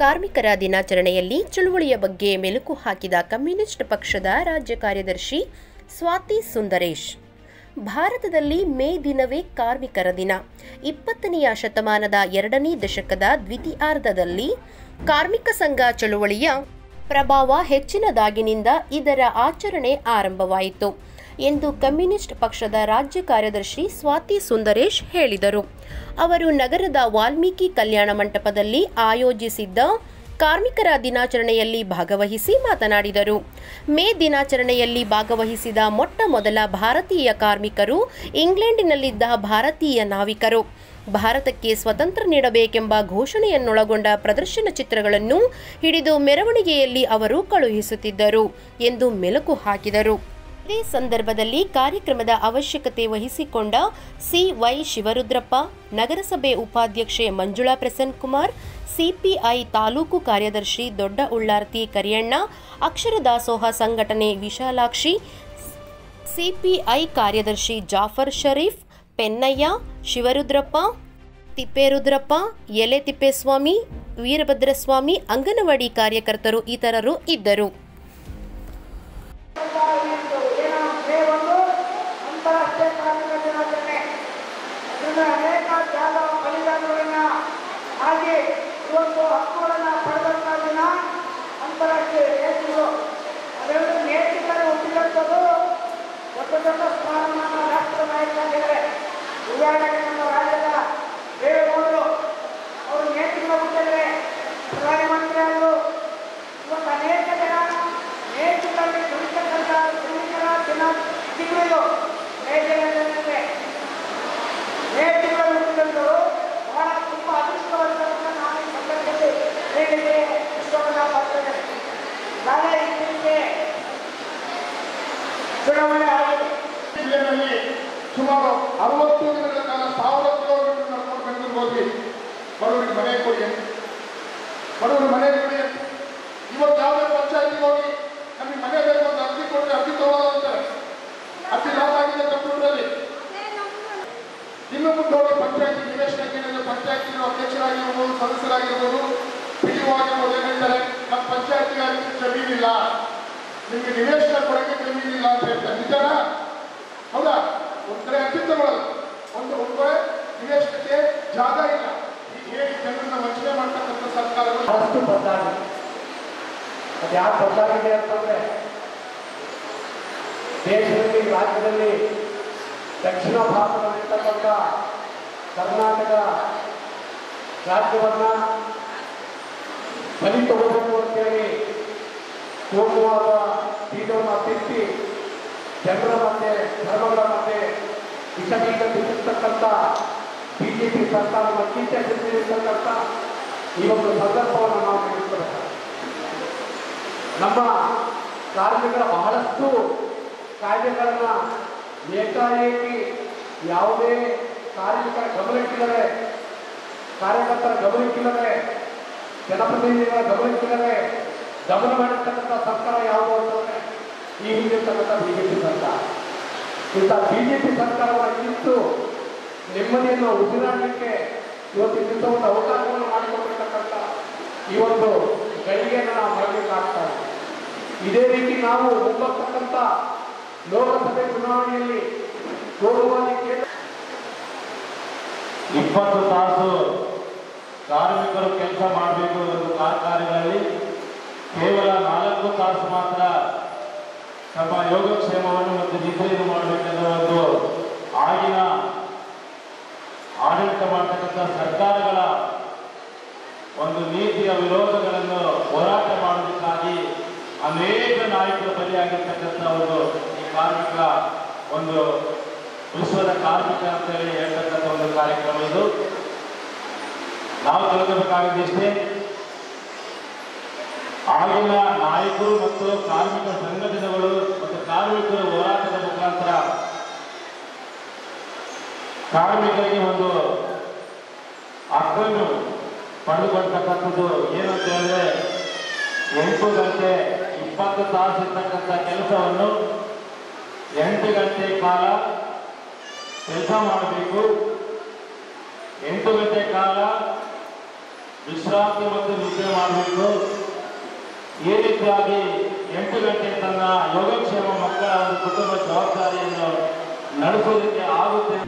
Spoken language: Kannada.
ಕಾರ್ಮಿಕರ ದಿನಾಚರಣೆಯಲ್ಲಿ ಚಳುವಳಿಯ ಬಗ್ಗೆ ಮೆಲುಕು ಹಾಕಿದ ಕಮ್ಯುನಿಸ್ಟ್ ಪಕ್ಷದ ರಾಜ್ಯ ಕಾರ್ಯದರ್ಶಿ ಸ್ವಾತಿ ಸುಂದರೇಶ್. ಭಾರತದಲ್ಲಿ ಮೇ ದಿನವೇ ಕಾರ್ಮಿಕರ ದಿನ. ಇಪ್ಪತ್ತನೆಯ ಶತಮಾನದ ಎರಡನೇ ದಶಕದ ದ್ವಿತೀಯಾರ್ಧದಲ್ಲಿ ಕಾರ್ಮಿಕ ಸಂಘ ಚಳುವಳಿಯ ಪ್ರಭಾವ ಹೆಚ್ಚಿನದಾಗಿನಿಂದ ಇದರ ಆಚರಣೆ ಆರಂಭವಾಯಿತು. ಎಂದು ಕಮ್ಯುನಿಸ್ಟ್ ಪಕ್ಷದ ರಾಜ್ಯ ಕಾರ್ಯದರ್ಶಿ ಸ್ವಾತಿ ಸುಂದರೇಶ್ ಹೇಳಿದರು. ಅವರು ನಗರದ ವಾಲ್ಮೀಕಿ ಕಲ್ಯಾಣ ಮಂಟಪದಲ್ಲಿ ಆಯೋಜಿಸಿದ್ದ ಕಾರ್ಮಿಕರ ದಿನಾಚರಣೆಯಲ್ಲಿ ಭಾಗವಹಿಸಿ ಮಾತನಾಡಿದರು. ಮೇ ದಿನಾಚರಣೆಯಲ್ಲಿ ಭಾಗವಹಿಸಿದ ಮೊಟ್ಟ ಮೊದಲ ಭಾರತೀಯ ಕಾರ್ಮಿಕರು ಇಂಗ್ಲೆಂಡಿನಲ್ಲಿದ್ದ ಭಾರತೀಯ ನಾವಿಕರು. ಭಾರತಕ್ಕೆ ಸ್ವತಂತ್ರ ನೀಡಬೇಕೆಂಬ ಘೋಷಣೆಯನ್ನೊಳಗೊಂಡ ಪ್ರದರ್ಶನ ಚಿತ್ರಗಳನ್ನು ಹಿಡಿದು ಮೆರವಣಿಗೆಯಲ್ಲಿ ಅವರು ಕಳುಹಿಸುತ್ತಿದ್ದರು ಎಂದು ಮೆಲುಕು ಹಾಕಿದರು. ಇದೇ ಸಂದರ್ಭದಲ್ಲಿ ಕಾರ್ಯಕ್ರಮದ ಅವಶ್ಯಕತೆ ವಹಿಸಿಕೊಂಡ ಸಿವೈ ಶಿವರುದ್ರಪ್ಪ, ನಗರಸಭೆ ಉಪಾಧ್ಯಕ್ಷೆ ಮಂಜುಳಾ ಪ್ರಸನ್ ಕುಮಾರ್, ಸಿಪಿಐ ತಾಲೂಕು ಕಾರ್ಯದರ್ಶಿ ದೊಡ್ಡ ಉಳ್ಳಾರ್ತಿ ಕರಿಯಣ್ಣ, ಅಕ್ಷರ ದಾಸೋಹ ಸಂಘಟನೆ ವಿಶಾಲಾಕ್ಷಿ, ಸಿಪಿಐ ಕಾರ್ಯದರ್ಶಿ ಜಾಫರ್ ಷರೀಫ್ ಪೆನ್ನಯ್ಯ, ಶಿವರುದ್ರಪ್ಪ, ತಿಪ್ಪೇರುದ್ರಪ್ಪ, ಎಲೆ ತಿಪ್ಪೇಸ್ವಾಮಿ, ವೀರಭದ್ರಸ್ವಾಮಿ, ಅಂಗನವಾಡಿ ಕಾರ್ಯಕರ್ತರು ಇತರರು ಇದ್ದರು. ಅಂತಾರಾಷ್ಟ್ರೀಯ ಕಾರ್ಮಿಕ ದಿನಾಚರಣೆ ಅನೇಕ ತ್ಯಾಗ ಬಲಿದಾನಗಳನ್ನ ಹಾಗೆ ಇವತ್ತು ಹಕ್ಕುಗಳನ್ನು ಪಡೆದಂಥ ದಿನ ಅಂತಾರಾಷ್ಟ್ರೀಯ ನೇತಿಗಳು ಅದರಲ್ಲಿ ನೇತೃತ್ವ ಹುಟ್ಟಿದಂಥದ್ದು ದೊಡ್ಡ ದೊಡ್ಡ ಸ್ಥಾನಮಾನ ರಾಷ್ಟ್ರ ನಾಯಕರಾಗಿದ್ದಾರೆ ಉದಾಹರಣೆಗೆ ನಮ್ಮ ರಾಜ್ಯದ ದೇವೇಗೌಡರು ಅವರು ನೇತೃತ್ವ ಹುಟ್ಟಿದರೆ ನಾಳೆ ಆಗಿದೆ ಸುಮಾರು ಅರವತ್ತು ದಿನಗಳ ಕಾಲ ಸಾವಿರ ಕಿಲೋಮೀಟರ್ ನಡ್ಕೊಂಡು ಬೆಂಗಳೂರು ಹೋಗಿ ಬಡವರಿಗೆ ಮನೆ ಕೊಡಿ ಬಡವರು ಮನೆ ಕೊಡಿ ಇವತ್ತು ಯಾವುದೇ ಪಂಚಾಯತಿ ಹೋಗಿ ನಮಗೆ ಮನೆ ಬೇಕು ಅಂತ ಅರ್ಜಿ ಕೊಟ್ಟರೆ ಅರ್ಜಿ ತಗೊಳ್ಳೋದು ಅಂತಾರೆ ಅರ್ಜಿ ಲಾಭಾಗಿದೆ ಕಂಪ್ಯೂಟರಲ್ಲಿ ಇನ್ನು ಮುಂದೆ ಹೋಗಿ ಪಂಚಾಯತಿ ನಿವೇಶನಕ್ಕೆ ಕೇಳಿದ್ರೆ ಪಂಚಾಯತಿ ಅಧ್ಯಕ್ಷರಾಗಿರ್ಬೋದು ಸದಸ್ಯರಾಗಿರ್ಬೋದು ಪಿ ಯು ಆಗಿರ್ಬೋದು, ಏನ್ ನಮ್ಮ ಪಂಚಾಯತಿಗೆ ಜಮೀನಿಲ್ಲ, ನಿಮಗೆ ನಿವೇಶನ ಕೊಡಕ್ಕೆ ಜಮೀನಿಲ್ಲ ಅಂತ ಹೇಳ್ತಾರೆ. ನಿಜನ? ಹೌದಾ? ಒಂದ್ ಕಡೆ ತಗೊಳ್ಳೋದು ಒಂದು ಒಂದು ಕಡೆ ನಿವೇಶನಕ್ಕೆ ಜಾಗ ಇಲ್ಲ. ಈಗ ಹೇಗೆ ಜನರನ್ನ ವಂಚನೆ ಮಾಡ್ತಕ್ಕಂಥ ಸರ್ಕಾರಗಳು. ಬಹಳಷ್ಟು ಬದಲಾಗಿದೆ ಅದು ಯಾಕೆ ಬದಲಾಗಿದೆ ಅಂತಂದ್ರೆ, ದೇಶದಲ್ಲಿ, ರಾಜ್ಯದಲ್ಲಿ ದಕ್ಷಿಣ ಭಾರತದಲ್ಲಿರ್ತಕ್ಕಂಥ ಕರ್ನಾಟಕ ರಾಜ್ಯವನ್ನ ಬಲಿ ತಗೋಬೇಕು ಕೋಮುವಾದ ಬೀಜವನ್ನು ತಿಪ್ಪಿ ಜನರ ಮಧ್ಯೆ, ಧರ್ಮಗಳ ಮಧ್ಯೆ ಬಿ ಜೆ ಪಿ ಸರ್ಕಾರದ ಚಿಂತೆ ಬಿಟ್ಟಿರ್ತಕ್ಕಂಥ ಈ ಒಂದು ಸಂದರ್ಭವನ್ನು ನಾವು ನೀಡುತ್ತೇವೆ ನಮ್ಮ ಕಾರ್ಮಿಕರ ಬಹಳಷ್ಟು ಕಾಯ್ದೆಗಳನ್ನ ಏಕಾಏಕಿ ಯಾವುದೇ ಕಾರ್ಮಿಕರ ಗಮನಕ್ಕಿಲ್ಲದೆ, ಕಾರ್ಯಕರ್ತರ ಗಮನಕ್ಕಿಲ್ಲದೆ, ಜನಪ್ರತಿನಿಧಿಗಳ ಗಮನಕ್ಕಿಲ್ಲದೆ ಗಮನ ಮಾಡಿರ್ತಕ್ಕಂಥ ಸರ್ಕಾರ ಯಾವುದು ಅಂತಂದ್ರೆ ಈ ಹಿಂದಿರ್ತಕ್ಕಂಥ ಬಿಜೆಪಿ ಸರ್ಕಾರ. ಇಂಥ ಬಿಜೆಪಿ ಸರ್ಕಾರವನ್ನು ಸರ್ಕಾರವಾಗಿತ್ತು ನೆಮ್ಮದಿಯನ್ನು ಉಸಿರಾಡಲಿಕ್ಕೆ ಇವತ್ತು ಇಂಥ ಒಂದು ಅವಕಾಶವನ್ನು ಮಾಡಿಕೊಂಡಿರ್ತಕ್ಕಂಥ ಈ ಒಂದು ಗಳಿಗೆಯನ್ನು ನಾವು ಮಾಡಬೇಕಾಗ್ತಾ ಇದೆ ರೀತಿ ನಾವು ಮುಂಬರ್ತಕ್ಕಂಥ ಲೋಕಸಭೆ ಚುನಾವಣೆಯಲ್ಲಿ ಹೋಗುವುದಕ್ಕೆ ಇಪ್ಪತ್ತು ತಾಸು ಕಾರ್ಮಿಕರು ಕೆಲಸ ಮಾಡಬೇಕು ಕಾರ್ಖಾನೆಗಳಲ್ಲಿ ನಾಲ್ಕು ತಾಸು ಮಾತ್ರ. ತಮ್ಮ ಯೋಗಕ್ಷೇಮವನ್ನು ಮತ್ತು ನಿದ್ರೆಯನ್ನು ಮಾಡಬೇಕೆಂದು ಒಂದು ಆಗಿನ ಆಡಳಿತ ಮಾಡತಕ್ಕಂಥ ಸರ್ಕಾರಗಳ ಒಂದು ನೀತಿಯ ವಿರೋಧಗಳನ್ನು ಹೋರಾಟ ಮಾಡುವುದಕ್ಕಾಗಿ ಅನೇಕ ನಾಯಕರ ಬಲಿಯಾಗಿರ್ತಕ್ಕಂಥ ಒಂದು ಈ ಕಾರ್ಮಿಕ ಒಂದು ವಿಶ್ವದ ಕಾರ್ಮಿಕ ಅಂತೇಳಿ ಹೇಳ್ತಕ್ಕಂಥ ಒಂದು ಕಾರ್ಯಕ್ರಮ ಇದು. ನಾವು ತಿಳ್ಕೋಬೇಕಾಗಿದ್ದಷ್ಟೇ ಆಗಿನ ನಾಯಕರು ಮತ್ತು ಕಾರ್ಮಿಕ ಸಂಘಟನೆಗಳು ಮತ್ತು ಕಾರ್ಮಿಕರ ಹೋರಾಟದ ಮುಖಾಂತರ ಕಾರ್ಮಿಕರಿಗೆ ಒಂದು ಹಕ್ಕನ್ನು ಪಡೆದುಕೊಳ್ತಕ್ಕಂಥದ್ದು ಏನಂತ ಹೇಳಿದ್ರೆ ಎಂಟು ಗಂಟೆ ಇಪ್ಪತ್ತು ತಾಸು ಇರ್ತಕ್ಕಂಥ ಕೆಲಸವನ್ನು ಎಂಟು ಗಂಟೆ ಕಾಲ ಕೆಲಸ ಮಾಡಬೇಕು. ಎಂಟು ಗಂಟೆ ಕಾಲ ವಿಶ್ರಾಂತಿ ಮತ್ತು ನಿದ್ದೆ ಮಾಡಬೇಕು. ರೀತಿಯಾಗಿ ಎಂಟು ಗಂಟೆ ತನ್ನ ಯೋಗಕ್ಷೇಮ ಮಕ್ಕಳ ಒಂದು ಕುಟುಂಬ ಜವಾಬ್ದಾರಿಯನ್ನು ನಡೆಸೋದಕ್ಕೆ ಆಗುತ್ತೆ.